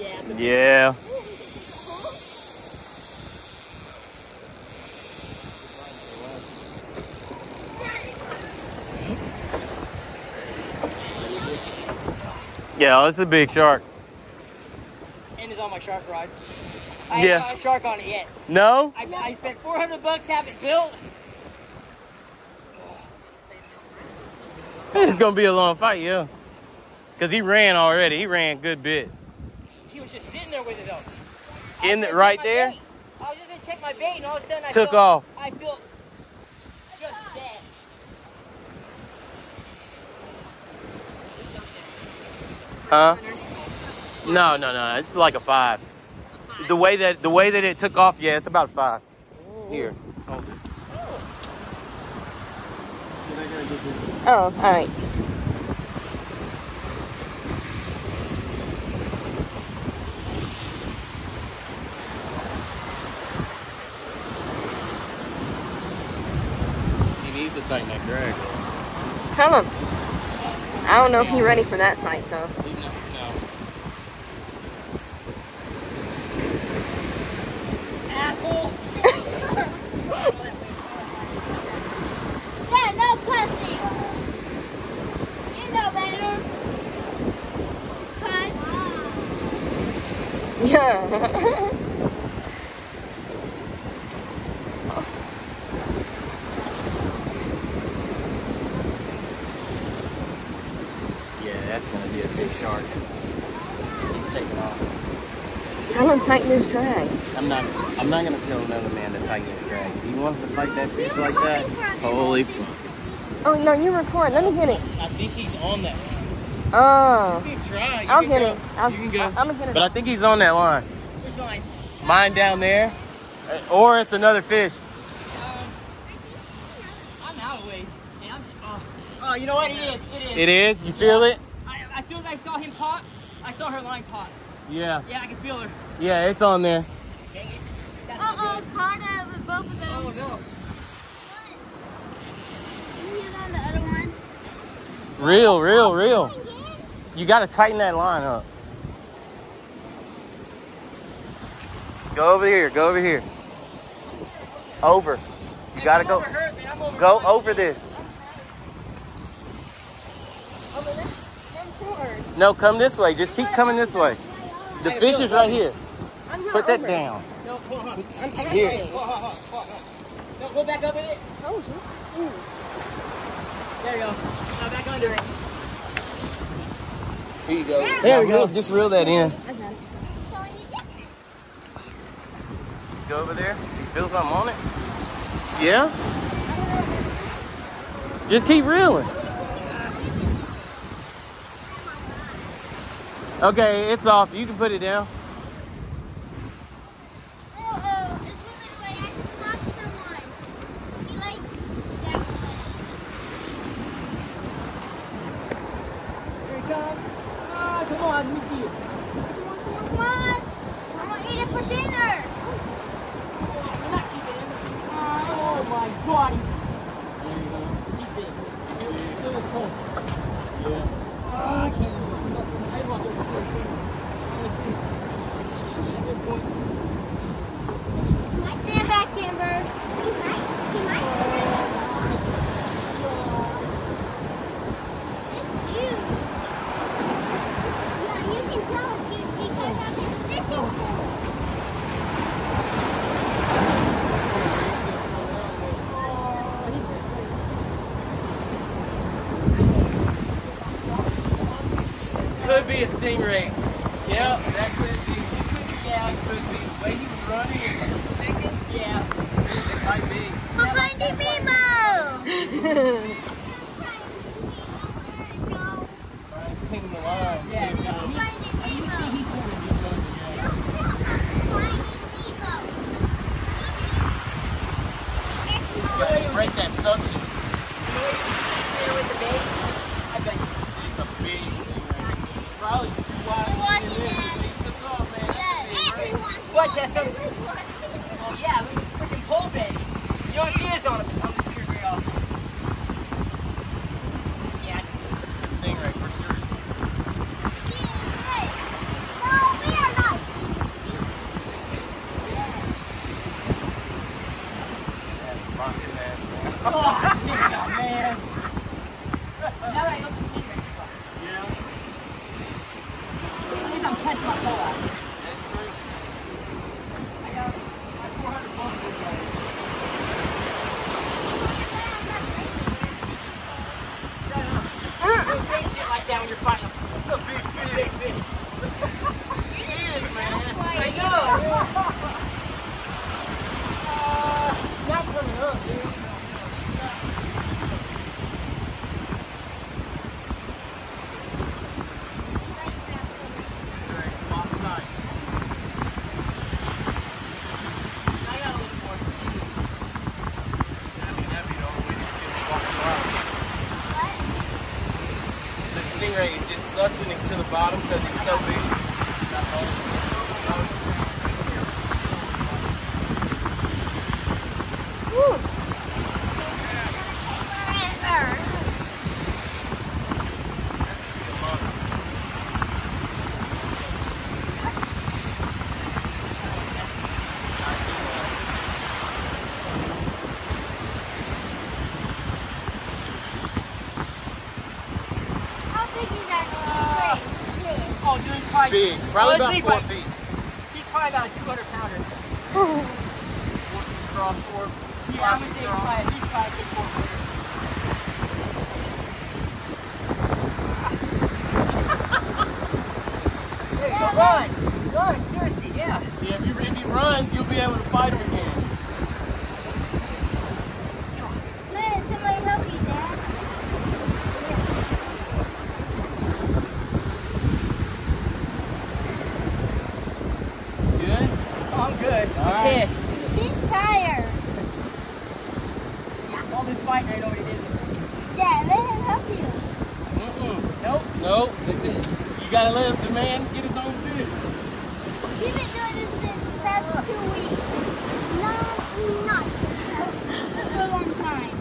Yeah. Yeah. Yeah, it's a big shark. And it's on my shark rod. I Yeah. haven't got a shark on it yet. No? I, I spent 400 bucks to have it built. It's gonna be a long fight, yeah. Cause he ran already. He ran a good bit. He was just sitting there with it though. I In was the, gonna right my there? bait. I was just gonna check my bait and all of a sudden I Took feel, off. I feel just dead. Huh? No, no, no. It's like a five. The way that the way that it took off, yeah, it's about five. Oh. Here. hold this. Oh, all right. Tighten that drag. Tell him. I don't know if he's ready for that fight though. Asshole. Yeah, no cussing. You know better. Cuss. Yeah. Yeah, that's gonna be a big shark. He's taking off. Tell him tighten his drag. I'm not. I'm not gonna tell another man to tighten his drag. If he wants to fight that fish like that, holy fuck. Oh no, you record. Let me get it. I think he's on that. Oh, You can try. You I'll can get go. it. I'll, You can go. I'm gonna get it. But I think he's on that line. Which line? Mine down there, uh, or it's another fish. Um, I'm out of ways. Yeah, I'm, oh. oh, you know what? It is. It is. It is. You feel it? I, as soon as I saw him pop, I saw her line pop. Yeah. Yeah, I can feel her. Yeah, it's on there. Dang it. Uh-oh, Carter with both of Oh no. He's on the other one. Real, real, real. You gotta tighten that line up. Go over here. Go over here. Over. You If gotta I'm go. Over her, then I'm over Go her. over this. Over there. Come to her. No, come this way. Just keep coming this way. The fish is right here. Put that down. No, hold on. I'm, I'm Here. ready. Hold hold hold. No, go back up with it. There you go. Now back under it. Here you go. There we go. Just reel that in. I got it. Go over there. You feel something on it? Yeah? Just keep reeling. Okay, it's off. You can put it down. Oh, oh, it's swimming away. I just watched someone. He like that Here he comes. Ah, come on, let me see it. Come on, come on, come on. I'm gonna eat it for dinner. You're not keeping him. Aw. Oh my god. There you go. Keep it. It was cold. Yeah. Ah, I can't. I want to go to the Good point. I stand back, Kimber. He might. He might. It's cute. Yeah, you can tell it's cute because of his fishing pole. Could be a stingray. it's so big Woo! Probably Big. Probably honestly, about four feet. He's probably about a 200 pounder. Feet four, Yeah, I'm gonna say he's probably, he's probably a good four footer. There you go. Run! Run! Seriously, yeah. Yeah, if, you, if he runs, you'll be able to fight him again. Liz, somebody help you, Dad. Good? Oh, I'm good. All I'm right. pissed. He's tired. All this fighting, I know what it is. Dad, let him help you. Mm-mm. Nope. No, this is, you gotta let the man get his own fish. We've been doing this since past two weeks. No, not for a long time.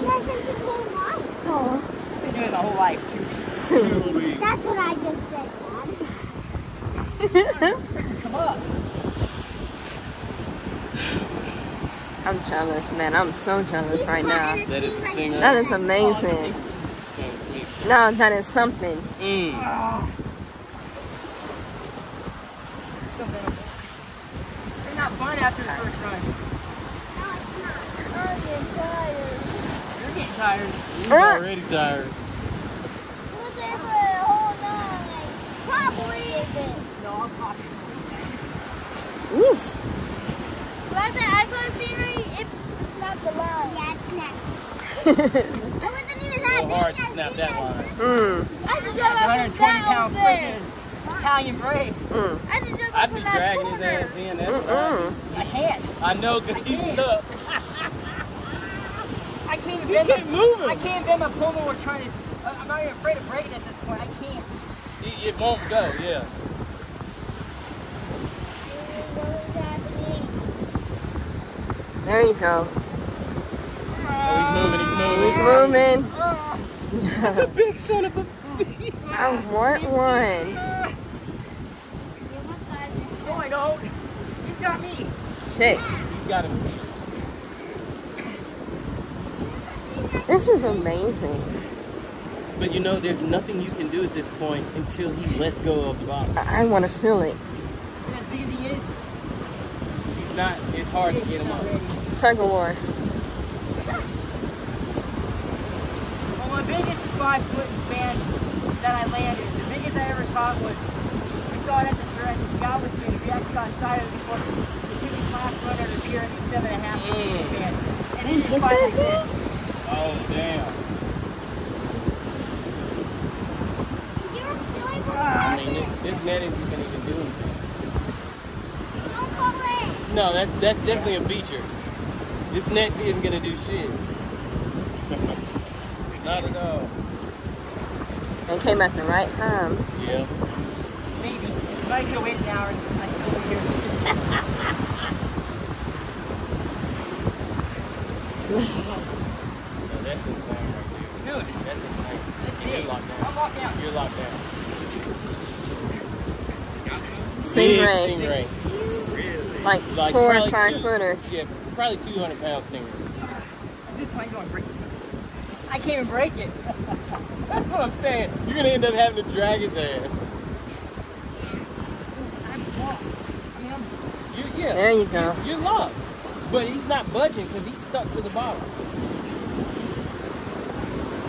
Yeah, since his whole life. I've been doing it my whole life, too. Two weeks. That's what I just said, Dad. Come up. I'm jealous, man. I'm so jealous right now. That is That his a singer. right That there. is amazing. No, that is something. Mm. They're not fun after the first run. No, it's not. Oh, you're tired. You're getting tired. He's already tired. He was there for a whole night. Probably. No, I'm popping. Oof. Last time I saw scenery, it snapped the line. Yeah, it snapped. it wasn't even that A little big. hard to snap that as line. Mm, I should jump up 120 from that pound freaking Italian brave. mm, I should jump up I'd be dragging his ass in. That's mm-mm. I can't. I know, because he's stuck. I can't even You bend my, move. I can't bend my pole when we're trying to. I'm not even afraid of breaking at this point. I can't. It, it won't go, yeah. There you go. Oh, he's moving, he's moving. He's moving. That's a big son of a... I want one. No, I don't. You got me. Shit. He's got him. This is amazing. But you know, there's nothing you can do at this point until he lets go of the box. I, I want to feel it. And as big as he is, He's not, it's hard to get him up. Tug of war. Well, my biggest five foot span that I landed, the biggest I ever caught was, we saw it at the, at the Galveston, we actually got sighted before the Timmy class run under the pier, he's seven and a half foot span. And he just fight like this. Oh, damn. Ah, I mean, this, this net isn't going to even do anything. No, that's that's definitely a feature. This net isn't going to do shit. Not at all. They came at the right time. Yeah. Maybe. If I could have waited an hour, I still would hear this. No, that's insane right there. Dude, That's insane. that's You're big. locked I'm down. out. You're locked down. Stingray. Big stingray. Like, Like four or probably five two. footer. Yeah, probably 200 pound stingray. This plane's going to break. I can't even break it. That's what I'm saying. You're gonna end up having to drag his ass. I'm locked. I mean, I'm You're, yeah. There you go. You're, you're locked. But he's not budging because he's stuck to the bottom.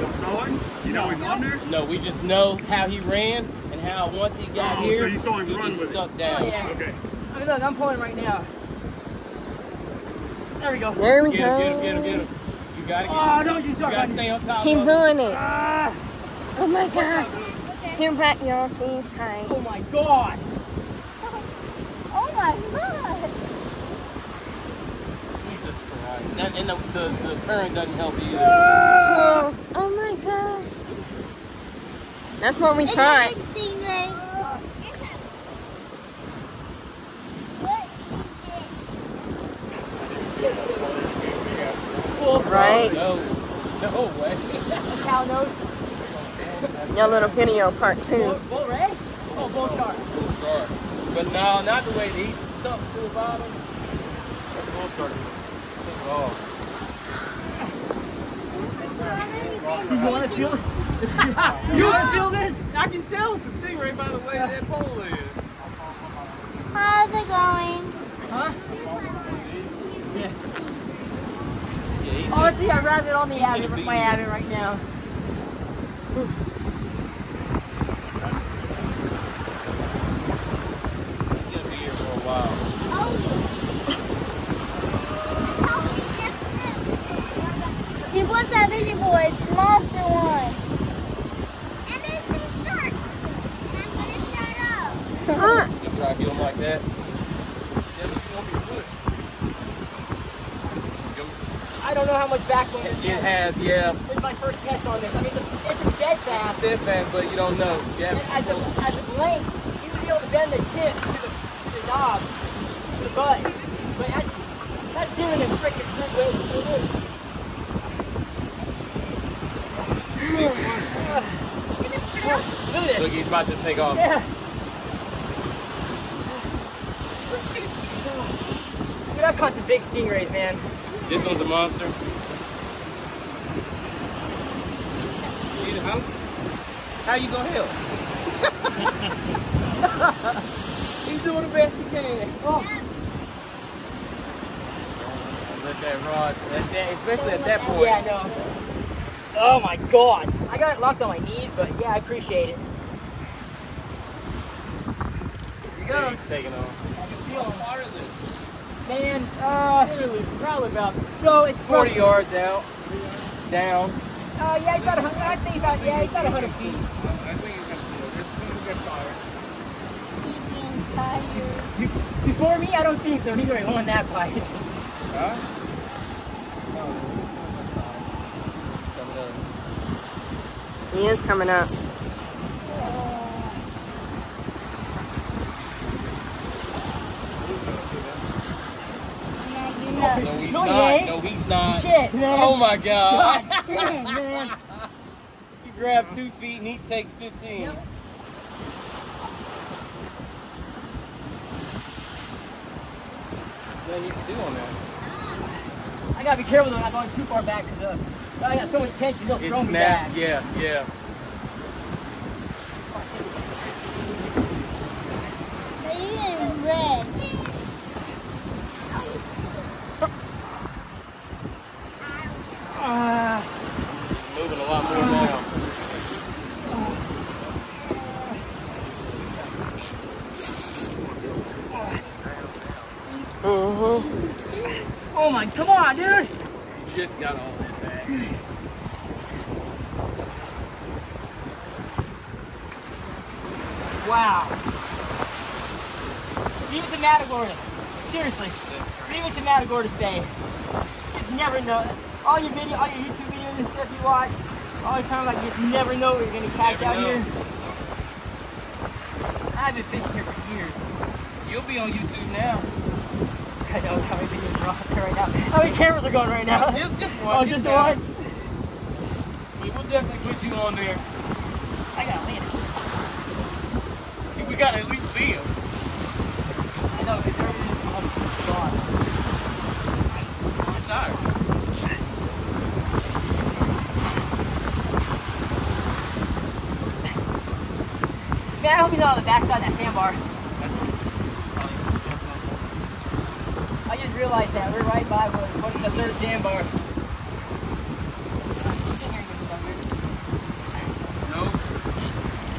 Y'all saw him? You know he's on there? No, we just know how he ran and how once he got Oh, here, so you saw him he run just with it. stuck down. Oh, yeah. Okay. I mean, look, I'm pulling right now. There we go. There we Get him, get him, get him, go. get him. You gotta get Oh, him. don't you You gotta stay on top Keep of doing it. Ah, Oh my god. Scoot back, y'all, please. Hi. oh my god. Oh my god. Jesus Christ. And, and the, the, the current doesn't help either. Oh, oh my gosh. That's what we It's a thought. Big. Right? Oh, no. No way. Cow nose. Your little video part Bull, two. bull ray? Oh, bull shark. Bull shark. But no, not the way that he's stuck to the bottom. That's bull shark. Oh. You want to feel You want to feel this? I can tell it's a stingray by the way that pole is. How's it going? Huh? Yes. Yeah, he's Honestly, I'd rather on the gonna Abbott, my you. Abbott right now. he's gonna be here for a while. Oh, he wants that baby boy. It's the monster one. And it's a shark. And I'm gonna shut up. You try to get him like that. Yeah, but you won't be pushed. I don't know how much backbone this It has. has, yeah, This is my first test on this. I mean, it's a, it's a steadfast. steadfast, but you don't know. Yeah. As a, as a blank, he was able to bend the tip to the, to the knob, to the butt. But that's, that's doing it freaking good way. Look at this. Look, he's about to take off. Yeah. Dude, I've caught some big stingrays, man. This one's a monster. How, how you gonna help? He's doing the best he can. Oh. Let that rod, let that, especially at that point. Yeah, I know. Oh my god. I got it locked on my knees, but yeah, I appreciate it. Here Yeah, goes. he's taking off. Feel How far is it? Man, uh, Literally, probably about so it's 40 yards out, down. Uh, yeah, he's about a hundred. I'd say about yeah, he's about a hundred feet. I think you're gonna feel this. It's gonna get fired. Be- Before me, I don't think so. He's already on that fight. Huh? He is coming up. No, he not. No, he's not. Shit, man. Oh my God. Damn, man. you grab two feet and he takes 15. Yep. What do you need to do on that? I gotta be careful though, not going too far back because uh, I got so much tension, he'll throw me back. Yeah, yeah. Are you getting red? Ah, Moving a lot more now. Mm-hmm. Oh my, come on, dude. You just got all that back. Wow. Leave it to Matagorda. Seriously. Leave it to Matagorda today. Just never know. All your video, all your YouTube videos and stuff you watch, all this time like you just never know what you're gonna catch out know. here. I've been fishing here for years. You'll be on YouTube now. I know how are out there right now. How many cameras are going right now? Just, just one. oh, just one? We will definitely put you on there. I gotta land it. We gotta at least see him. I know, because just, oh god. I'm tired. Man, I hope he's not on the backside of that sandbar. Realized that we're right by what, what's the third sandbar. No.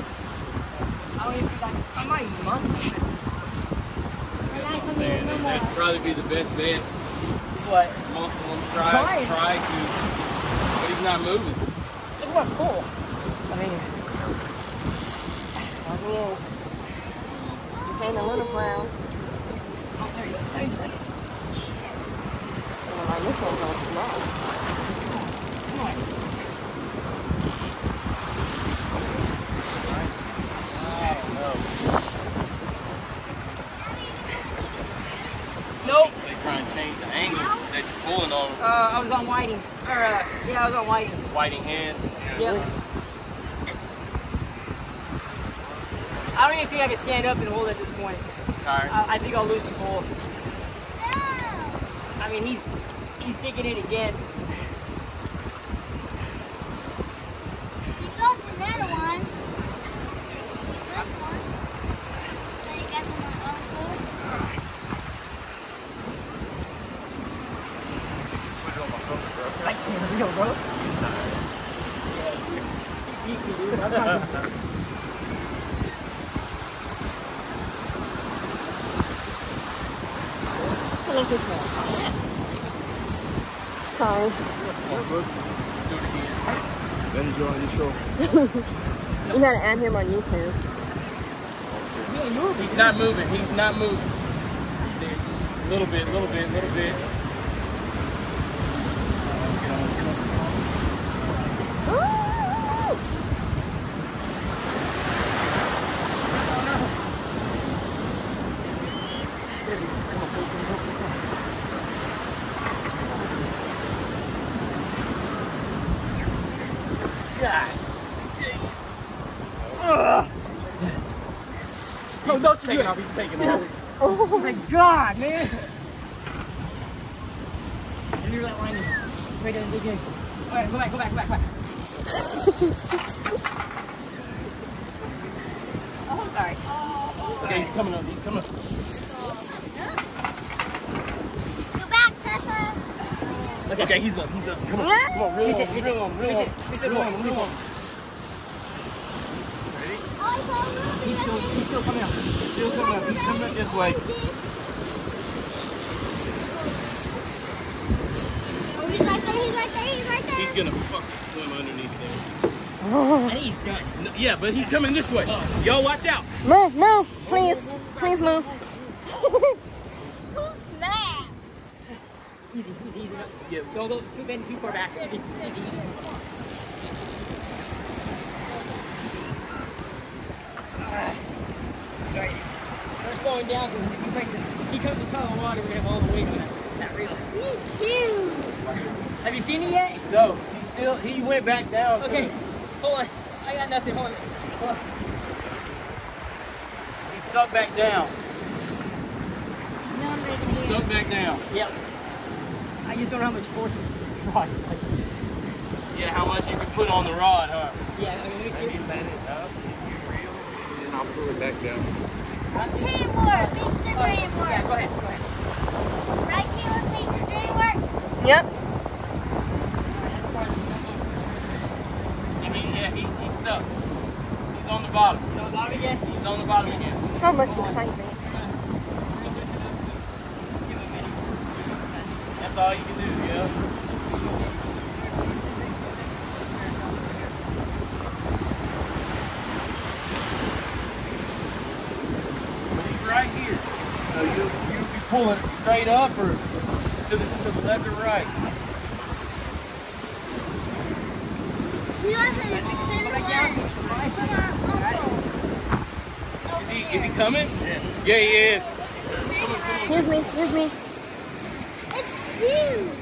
I don't even think I, I might even must have. We're not I'm coming saying in no that more. that'd probably be the best bet. What? Most of them try, Try try, it. to, but he's not moving. Look what cool. I mean, Yes. You a little brown. oh, there you go. There you go. Oh, this one you're trying to change the angle that you're pulling on Uh, I was on Whiting. Or, uh, yeah, I was on Whiting. Whiting head. Yep. I don't even think I can stand up and hold at this point. Tired. I, I think I'll lose the pole. I mean, he's he's digging it again. You lost another one. This one. So you got some on uncle. I can't real, bro. He beat me, dude. I'm not- I like his hair. Sorry. Do it again. Then enjoy your show. You gotta add him on YouTube. He's not moving. He's not moving. A little bit, a little bit, a little bit. God. Ugh. Oh, no, don't you do Taking it. off. He's taking off. Oh my god, man. You're that whining. Right in the beginning. Alright, go back, go back, go back, go back. oh, I'm sorry. Okay, he's coming up. He's coming up. Oh, Go back, Tessa. Okay, he's up. He's up. Come on. Come on. Reel on. Reel on. Reel on. Reel on. Reel on. It's a little bit He's still, he's still coming up. He's still coming up. He's coming up this way. Oh, he's right there, he's right there, he's right there. He's gonna fucking swim underneath there. I think he's done. No, yeah, but he's coming this way. Yo, watch out. Move, move, please. Please move. Who's? Easy, easy, easy. Yeah. Go, go, too bend too far back. Easy, easy, easy. Alright. Start slowing down because if he, breaks it, he comes to top of the water, we're gonna have all the weight on that, that reel. He's huge. Have you seen it yet? No, he still he went back down. Okay, hold on. I got nothing. Hold on. Hold on. He sucked back down. Now I'm ready to He get sucked back down. Yep. I just don't know how much force is rod. Like, Yeah, how much you can put on the rod, huh? yeah, I mean, let me see. let it up, you reel, and then I'll pull it back down. Teamwork beats the Oh, yeah, dreamwork. go ahead, go ahead. Right, teamwork beats the dreamwork. Yep. And he, yeah, he, he's stuck. He's on the bottom. So, bottom again. He's on the bottom again. So much excitement. That's all you can do, yeah. But he's right here. So you you be pulling straight up or to the to the left or right. He doesn't spin Go. Is he is he coming? Yeah, he is. Excuse me, excuse me. It's huge.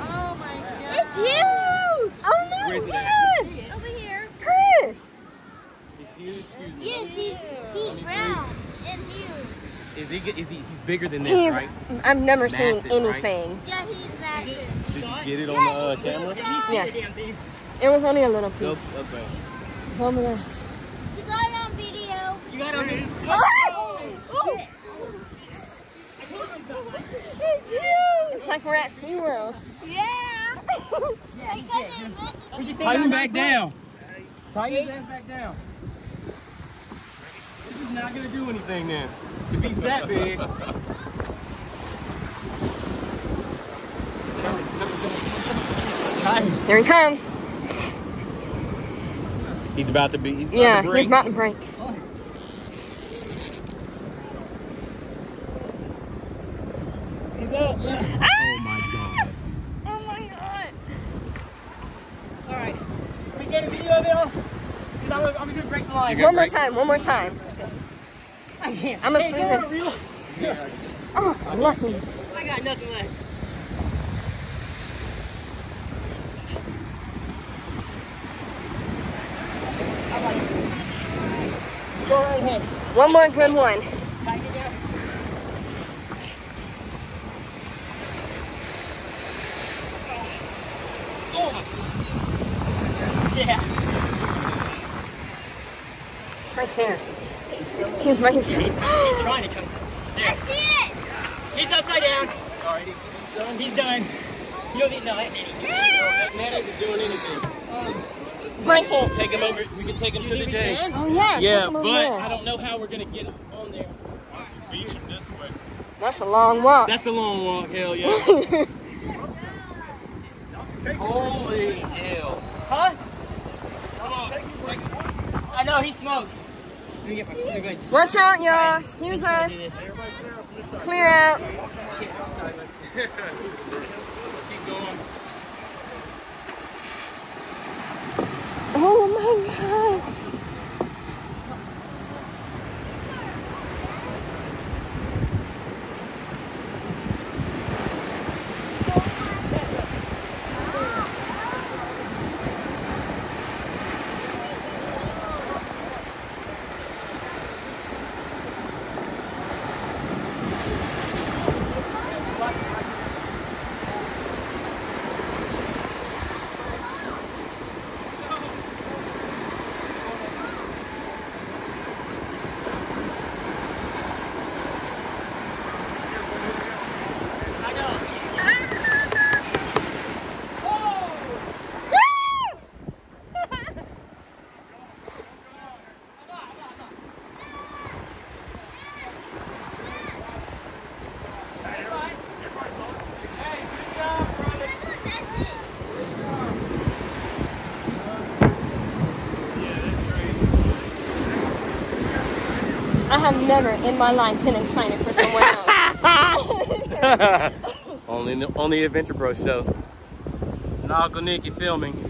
Oh my god. It's huge. Oh no, Where's it at? yes! Over here. Chris! He's huge. Excuse me. Yes, he's, he's brown and huge. Is he is he he's bigger than this, He's, right? I've never Massive, seen right? anything. Yeah, he's massive. Did you get it on the uh, camera? Yeah. It was only a little Go, piece. okay. Over there. You got it on video. You got it. Oh! shit. It's huge! It's like we're at SeaWorld. Yeah. Because it meant you Tighten him back down. Tighten his ass back down. This is not gonna do anything then. If he's that big. Tighten. Here he comes. He's about to be. He's about Yeah, to break. he's about to break. He's up. Yeah. Oh my god. Oh my god. All right. We get a video of it all. Cause I'm, I'm gonna break the line. You One more time, one more time. I can't. I'm a hey, freezing- is there a reel? Oh, lucky. I I got nothing left. Go right ahead. One more good one. Tighten it down. Oh. Yeah. It's right there. He's right there. He's trying to come. I see it. He's upside down. Alright, he's done. He's done. You don't need no that That isn't doing anything. Break it. Take him over. We can take him to the J. Oh yeah. Yeah, take him over but there. I don't know how we're gonna get on there. Beach him this way. That's a long walk. That's a long walk. Hell yeah. Holy hell. Huh? I know, he smoked. Watch out, y'all. Excuse us. Clear out. Oh my god. I know. That's it. I have never in my life been excited for someone else. only on the Adventure Bro show. Nago Nikki filming.